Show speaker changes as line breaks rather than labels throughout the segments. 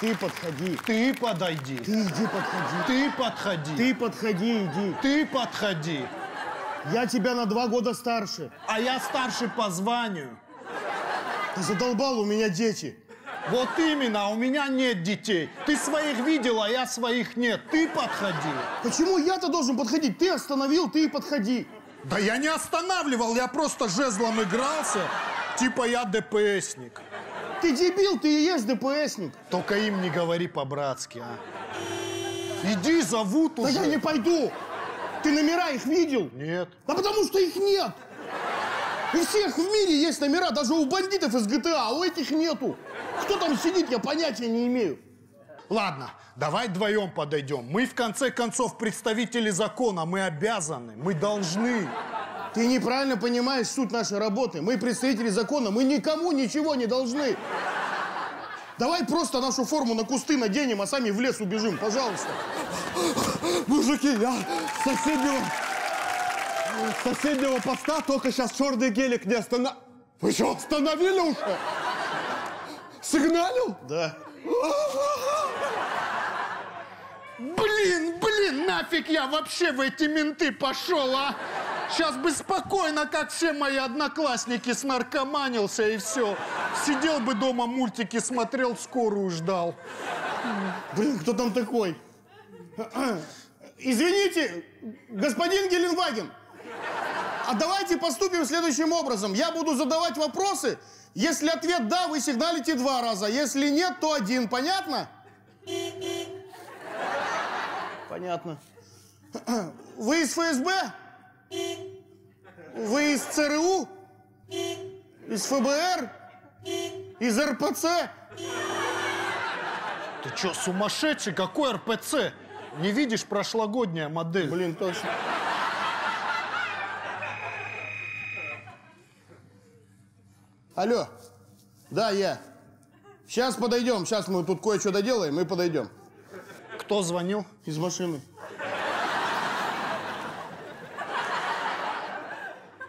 ты подходи.
Ты подойди.
Ты иди подходи.
Ты подходи.
Ты подходи, иди.
Ты подходи.
Я тебя на два года старше.
А я старше по званию.
Ты задолбал, у меня дети.
Вот именно, у меня нет детей. Ты своих видел, а я своих нет. Ты подходи.
Почему я-то должен подходить? Ты остановил, ты и подходи.
Да я не останавливал, я просто жезлом игрался. Типа я ДПСник.
Ты дебил, ты и есть ДПСник.
Только им не говори по-братски, а. Иди, зовут
Да
уже.
я не пойду. Ты номера их видел?
Нет.
Да потому что их нет. У всех в мире есть номера, даже у бандитов из GTA, а у этих нету. Кто там сидит, я понятия не имею.
Ладно, давай вдвоем подойдем. Мы, в конце концов, представители закона. Мы обязаны, мы должны.
Ты неправильно понимаешь суть нашей работы. Мы представители закона, мы никому ничего не должны. Давай просто нашу форму на кусты наденем, а сами в лес убежим, пожалуйста.
Мужики, я с соседнего, соседнего поста только сейчас черный гелик не останов... Вы что, остановили уже? Сигналил?
Да.
Блин, блин, нафиг я вообще в эти менты пошел, а? Сейчас бы спокойно, как все мои одноклассники, снаркоманился и все. Сидел бы дома, мультики смотрел, скорую ждал.
Блин, кто там такой? Извините, господин Геленваген, а давайте поступим следующим образом. Я буду задавать вопросы. Если ответ «да», вы сигналите два раза. Если нет, то один. Понятно? Понятно. Вы из ФСБ? Вы из ЦРУ? Из ФБР? Из РПЦ?
Ты что, сумасшедший? Какой РПЦ? Не видишь прошлогодняя модель?
Блин, точно. Алло. Да, я. Сейчас подойдем. Сейчас мы тут кое-что доделаем и подойдем.
Кто звонил?
Из машины.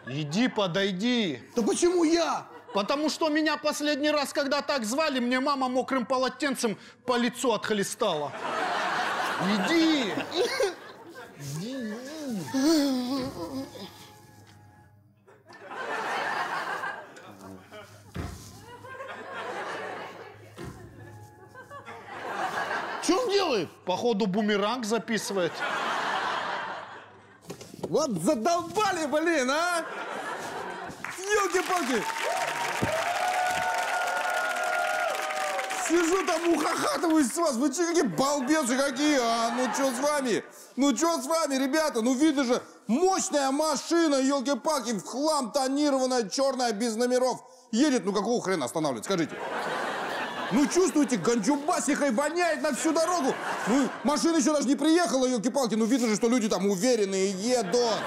Иди, подойди.
Да почему я?
Потому что меня последний раз, когда так звали, мне мама мокрым полотенцем по лицу отхлестала. Иди.
Что он делает?
Походу бумеранг записывает.
Вот задолбали, блин, а! Елки-палки! Сижу там, ухахатываюсь с вас. Вы че, какие балбесы какие, а? Ну что с вами? Ну что с вами, ребята? Ну видно же, мощная машина, елки-палки, в хлам тонированная, черная, без номеров. Едет, ну какого хрена останавливать, скажите? Ну чувствуете, ганджубасихой воняет на всю дорогу. Ну, машина еще даже не приехала, елки-палки. Ну видно же, что люди там уверенные едут.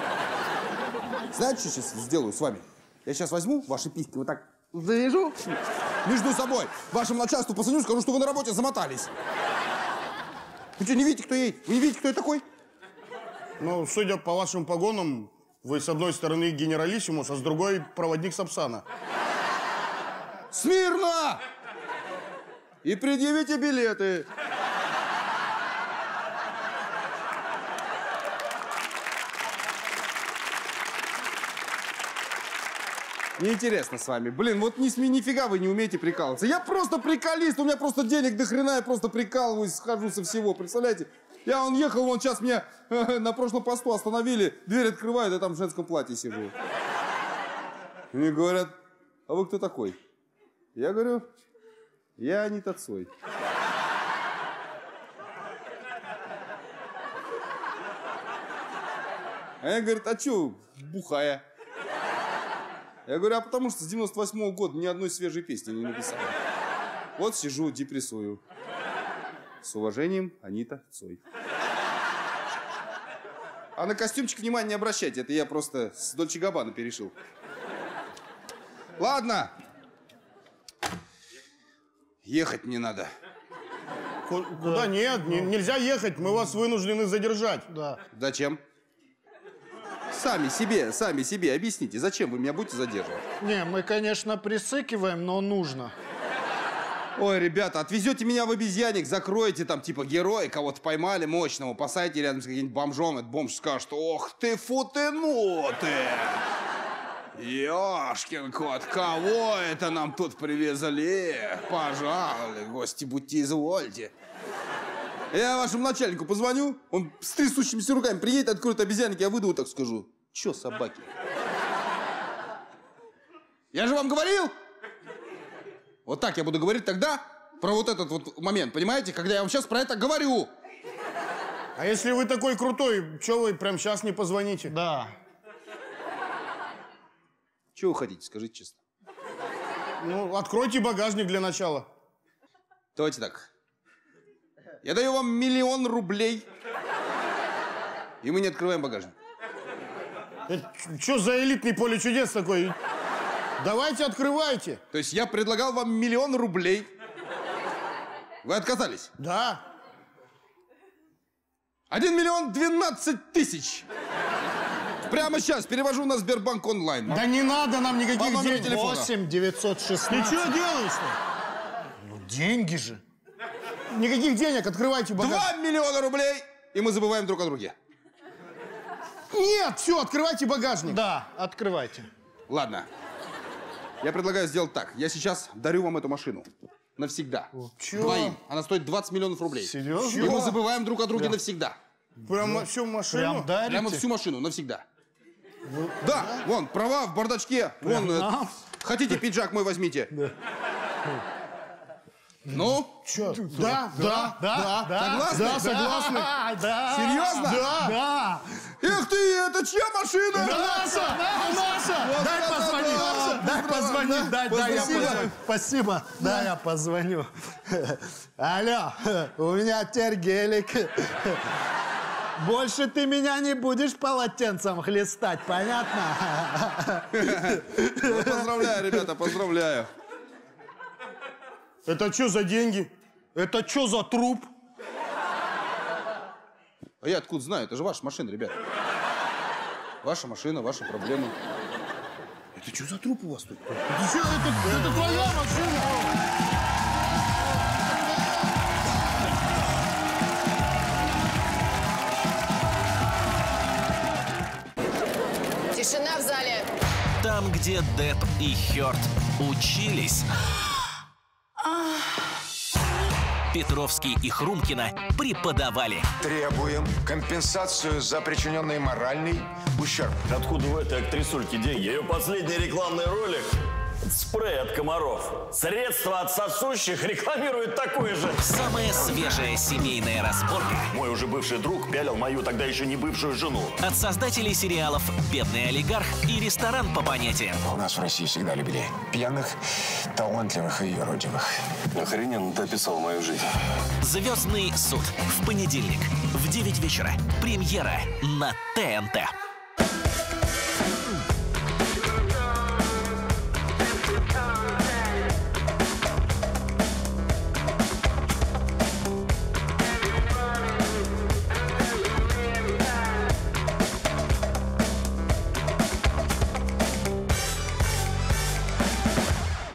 Знаете, что сейчас сделаю с вами? Я сейчас возьму ваши письки вот так завяжу между собой. Вашему начальству позвоню, скажу, что вы на работе замотались. Вы что, не видите, кто едет? Вы не видите, кто я такой?
Ну, судя по вашим погонам, вы с одной стороны генералиссимус, а с другой проводник Сапсана.
Смирно! И предъявите билеты. Неинтересно с вами. Блин, вот ни, нифига вы не умеете прикалываться. Я просто приколист, у меня просто денег до хрена, я просто прикалываюсь, схожу со всего, представляете? Я он ехал, вон сейчас меня э, на прошлом посту остановили, дверь открывают, я там в женском платье сижу. Мне говорят, а вы кто такой? Я говорю, я не Цой. А я говорит, а чё, бухая? Я говорю, а потому что с 98 года ни одной свежей песни не написал. Вот сижу, депрессую. С уважением, Анита Цой. А на костюмчик внимания не обращайте, это я просто с Дольче Габбана перешил. Ладно. Ехать мне надо.
Ку- Куда? Нет, не- нельзя ехать, мы вас вынуждены задержать.
Да.
Зачем? Сами себе, сами себе объясните, зачем вы меня будете задерживать?
Не, мы, конечно, присыкиваем, но нужно.
Ой, ребята, отвезете меня в обезьянник, закроете там, типа, героя, кого-то поймали мощного, посадите рядом с каким-нибудь бомжом, этот бомж скажет, ох ты, футынутый! Ёшкин кот, кого это нам тут привезли? Пожалуй, гости, будьте извольте. Я вашему начальнику позвоню, он с трясущимися руками приедет, откроет обезьянник, я выйду так скажу. Чё, собаки? Я же вам говорил! Вот так я буду говорить тогда про вот этот вот момент, понимаете? Когда я вам сейчас про это говорю.
А если вы такой крутой, что вы прям сейчас не позвоните?
Да.
Чего вы хотите, скажите честно?
Ну, откройте багажник для начала.
Давайте так. Я даю вам миллион рублей, и мы не открываем багажник.
Что за элитный поле чудес такой? Давайте открывайте.
То есть я предлагал вам миллион рублей. Вы отказались.
Да.
Один миллион двенадцать тысяч. Прямо сейчас перевожу на Сбербанк онлайн.
Да не надо нам никаких денег.
телефона.
8 916.
Ты что делаешь-то?
Ну, деньги же.
Никаких денег, открывайте багажник.
Два миллиона рублей, и мы забываем друг о друге.
Нет, все, открывайте багажник.
Да, открывайте.
Ладно. Я предлагаю сделать так. Я сейчас дарю вам эту машину. Навсегда.
чё?
Двоим. Она стоит 20 миллионов рублей.
Серьезно?
И мы забываем друг о друге навсегда.
Прям всю машину.
Прям дарите?
Прямо всю машину, навсегда. Да, вон, права в бардачке. Вон, э,
нам?
хотите пиджак мой возьмите. Ну,
Чё? Да, да, да,
да.
Согласны?
Да, согласны.
Да, да.
Серьезно?
Да.
Да.
эх ты, это чья машина?
Наша, наша.
Дай
да,
позвонить.
да,
Дай
да,
позвонить.
да.
Дай, дай я позвоню. Спасибо. Да, я позвоню. Алло, у меня теперь гелик. Больше ты меня не будешь полотенцем хлестать, понятно?
Ну, Поздравляю, ребята, поздравляю.
Это что за деньги?
Это что за труп?
А я откуда знаю? Это же ваша машина, ребят. Ваша машина, ваши проблемы. Это что за труп у вас тут?
Чё, это, это твоя машина?
Там, где Депп и Хёрд учились. Петровский и Хрумкина преподавали.
Требуем компенсацию за причиненный моральный ущерб.
Откуда у этой актрисульки деньги? Ее последний рекламный ролик – спрей от комаров. Средства от сосущих рекламирует такое же.
Самая свежая семейная разборка
Мой уже бывший друг пялил мою тогда еще не бывшую жену.
от создателей сериалов «Бедный олигарх» и «Ресторан по понятиям».
У нас в России всегда любили пьяных, талантливых и юродивых.
Охрененно ты описал мою жизнь.
«Звездный суд» в понедельник в 9 вечера. Премьера на ТНТ.